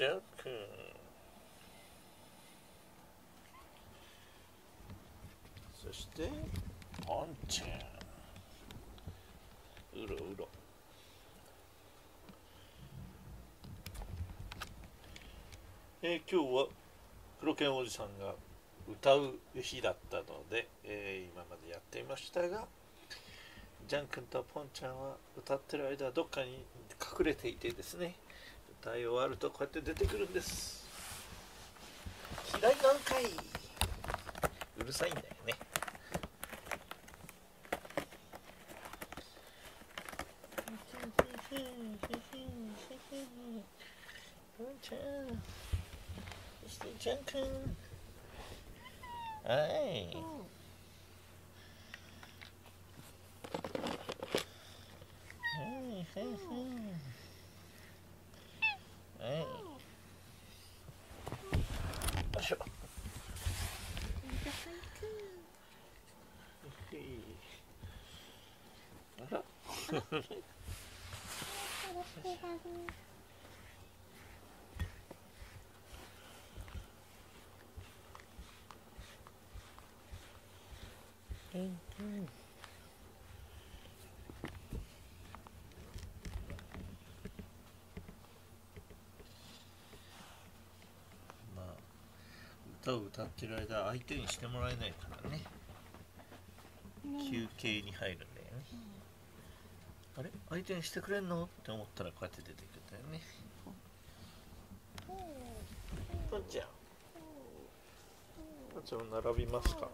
ジャックそしてポンちゃんうろうろ。えー、今日は黒犬おじさんが歌う日だったので、えー、今までやっていましたがジャン君とポンちゃんは歌ってる間どっかに隠れていてですね歌い終わるとこうやって出てくるんです。嫌いなんかいうるさいんだよね。ポンちゃん。そしてジャン君はい、はいはいはいはいよいしょあまあ歌を歌ってる間相手にしてもらえないからね。休憩に入るんだよね、あれ？相手にしてくれんの？って思ったらこうやって出てくるんだよね。ポンちゃん。ポンちゃんも並びますか？は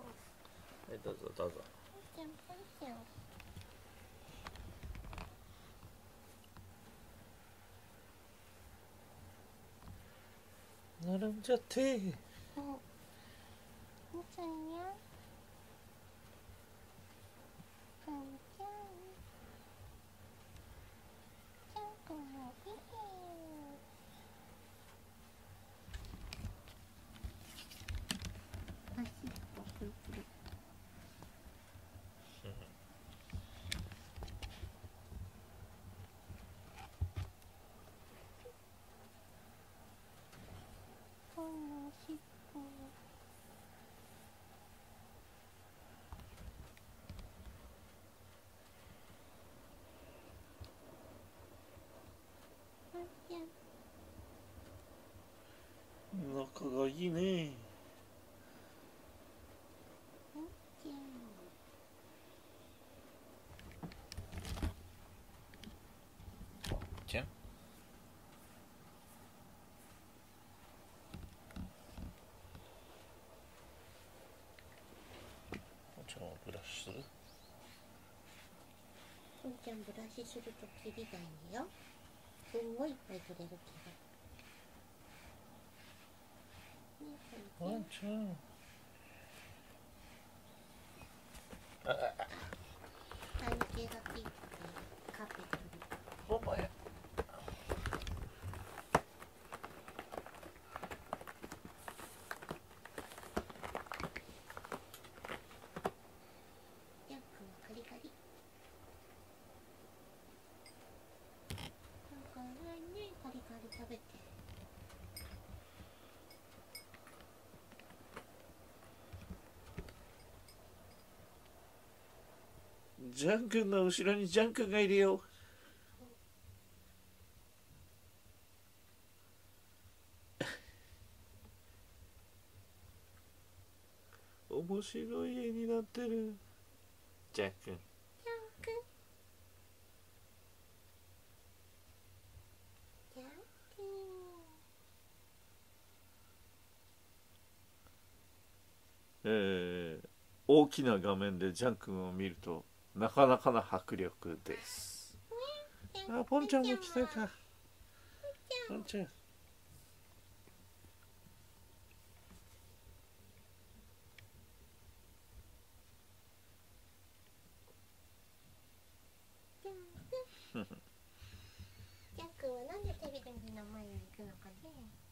いどうぞどうぞ。並んじゃって。仲がいいねじゃんちょっとブラシポンちゃんブラシするとキリがいいよ。すんごいいっぱい取れるけど。ンちゃん体型がピークでカーペットにお前ジャン君カリカリなんかねカリカリ食べて。ジャン君の後ろにジャン君がいるよ。面白い絵になってる。ジャン君。大きな画面でジャン君を見るとなかなかな迫力です。あ、ポンちゃんも来たか。ポンちゃん。ジャッ君はなんでテレビの前に行くのかね。